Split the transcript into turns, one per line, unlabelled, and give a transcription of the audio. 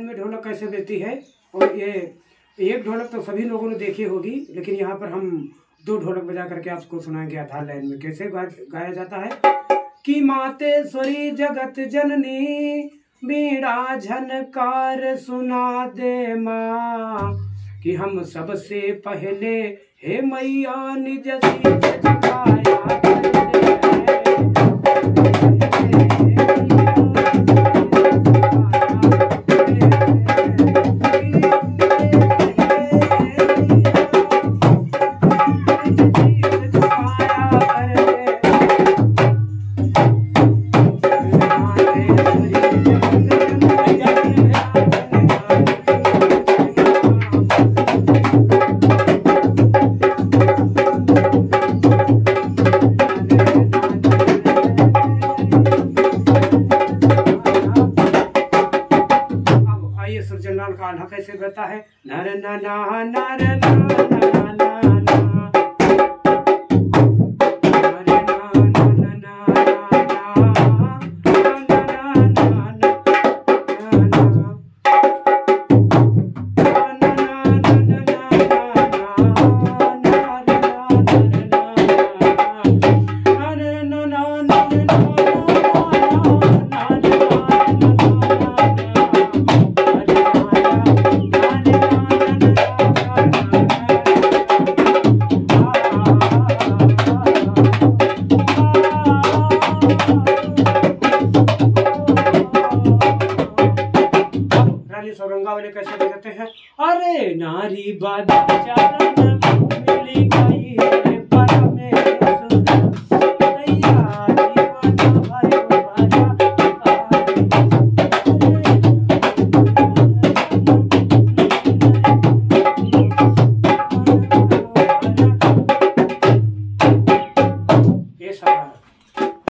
में ढोलक कैसे बजती है? और ये एक ढोलक तो सभी लोगों ने देखी होगी, लेकिन यहाँ पर हम दो ढोलक बजा करके आपको सुनाएँगे आधार लाइन में। कैसे गाया जाता है? कि मातेश्वरी जगत जननी, मीरा झनकार सुना दे माँ, कि हम सबसे पहले हे मैया निज शीश सुरजलाल का कैसे बहता है। नर न ना नर ना ना सौरंगा वाले कैसे बजाते हैं? अरे नारी बादा